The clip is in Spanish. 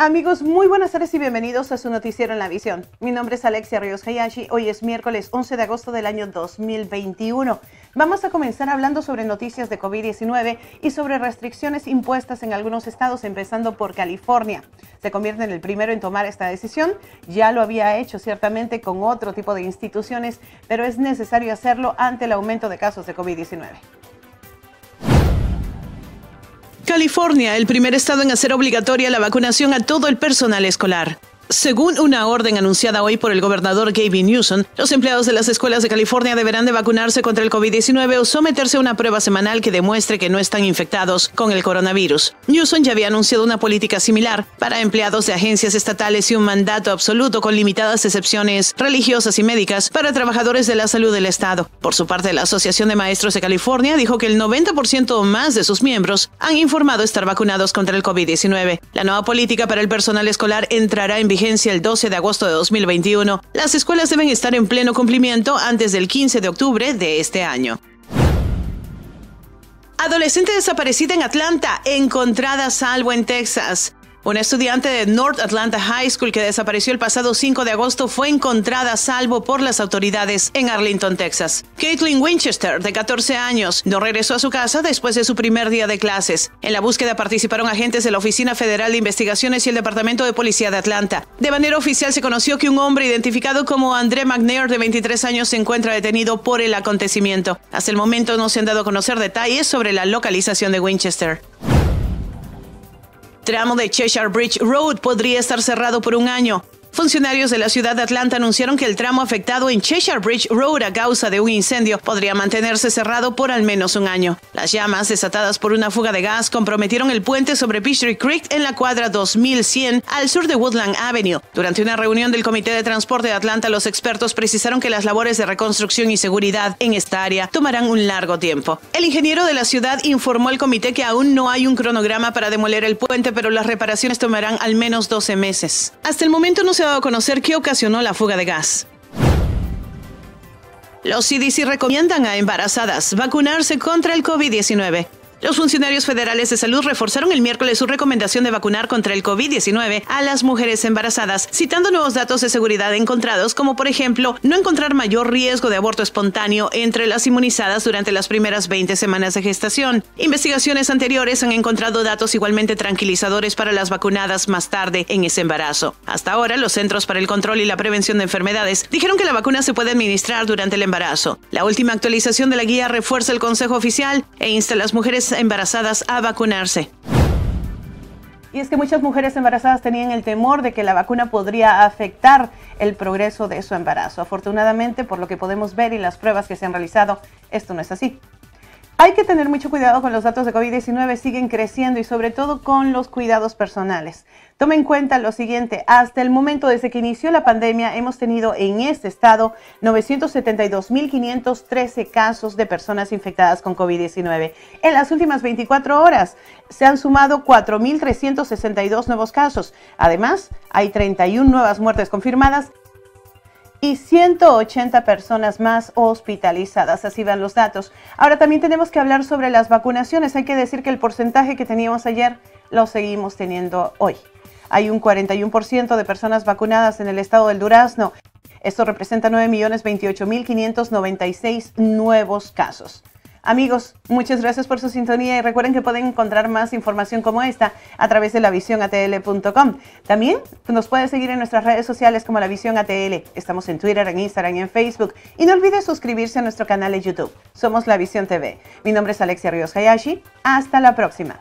Amigos, muy buenas tardes y bienvenidos a su noticiero en la visión. Mi nombre es Alexia Ríos Hayashi. Hoy es miércoles 11 de agosto del año 2021. Vamos a comenzar hablando sobre noticias de COVID-19 y sobre restricciones impuestas en algunos estados, empezando por California. Se convierte en el primero en tomar esta decisión. Ya lo había hecho ciertamente con otro tipo de instituciones, pero es necesario hacerlo ante el aumento de casos de COVID-19. California, el primer estado en hacer obligatoria la vacunación a todo el personal escolar. Según una orden anunciada hoy por el gobernador Gavin Newsom, los empleados de las escuelas de California deberán de vacunarse contra el COVID-19 o someterse a una prueba semanal que demuestre que no están infectados con el coronavirus. Newsom ya había anunciado una política similar para empleados de agencias estatales y un mandato absoluto con limitadas excepciones religiosas y médicas para trabajadores de la salud del estado. Por su parte, la Asociación de Maestros de California dijo que el 90% o más de sus miembros han informado estar vacunados contra el COVID-19. La nueva política para el personal escolar entrará en el 12 de agosto de 2021, las escuelas deben estar en pleno cumplimiento antes del 15 de octubre de este año. Adolescente desaparecida en Atlanta, encontrada salvo en Texas. Una estudiante de North Atlanta High School que desapareció el pasado 5 de agosto fue encontrada a salvo por las autoridades en Arlington, Texas. Caitlin Winchester, de 14 años, no regresó a su casa después de su primer día de clases. En la búsqueda participaron agentes de la Oficina Federal de Investigaciones y el Departamento de Policía de Atlanta. De manera oficial se conoció que un hombre identificado como André McNair, de 23 años, se encuentra detenido por el acontecimiento. Hasta el momento no se han dado a conocer detalles sobre la localización de Winchester tramo de Cheshire Bridge Road podría estar cerrado por un año. Funcionarios de la ciudad de Atlanta anunciaron que el tramo afectado en Cheshire Bridge Road a causa de un incendio podría mantenerse cerrado por al menos un año. Las llamas desatadas por una fuga de gas comprometieron el puente sobre Peachtree Creek en la cuadra 2100 al sur de Woodland Avenue. Durante una reunión del Comité de Transporte de Atlanta, los expertos precisaron que las labores de reconstrucción y seguridad en esta área tomarán un largo tiempo. El ingeniero de la ciudad informó al comité que aún no hay un cronograma para demoler el puente, pero las reparaciones tomarán al menos 12 meses. Hasta el momento no se a conocer qué ocasionó la fuga de gas. Los CDC recomiendan a embarazadas vacunarse contra el COVID-19. Los funcionarios federales de salud reforzaron el miércoles su recomendación de vacunar contra el COVID-19 a las mujeres embarazadas, citando nuevos datos de seguridad encontrados, como por ejemplo no encontrar mayor riesgo de aborto espontáneo entre las inmunizadas durante las primeras 20 semanas de gestación. Investigaciones anteriores han encontrado datos igualmente tranquilizadores para las vacunadas más tarde en ese embarazo. Hasta ahora, los Centros para el Control y la Prevención de Enfermedades dijeron que la vacuna se puede administrar durante el embarazo. La última actualización de la guía refuerza el consejo oficial e insta a las mujeres embarazadas a vacunarse. Y es que muchas mujeres embarazadas tenían el temor de que la vacuna podría afectar el progreso de su embarazo. Afortunadamente, por lo que podemos ver y las pruebas que se han realizado, esto no es así. Hay que tener mucho cuidado con los datos de COVID-19, siguen creciendo y sobre todo con los cuidados personales. Tome en cuenta lo siguiente, hasta el momento desde que inició la pandemia hemos tenido en este estado 972.513 casos de personas infectadas con COVID-19. En las últimas 24 horas se han sumado 4.362 nuevos casos. Además, hay 31 nuevas muertes confirmadas y 180 personas más hospitalizadas. Así van los datos. Ahora también tenemos que hablar sobre las vacunaciones. Hay que decir que el porcentaje que teníamos ayer lo seguimos teniendo hoy. Hay un 41% de personas vacunadas en el estado del Durazno. Esto representa 9.028.596 nuevos casos. Amigos, muchas gracias por su sintonía y recuerden que pueden encontrar más información como esta a través de la lavisionatl.com. También nos pueden seguir en nuestras redes sociales como La Visión ATL. Estamos en Twitter, en Instagram y en Facebook. Y no olviden suscribirse a nuestro canal de YouTube. Somos La Visión TV. Mi nombre es Alexia Ríos Hayashi. Hasta la próxima.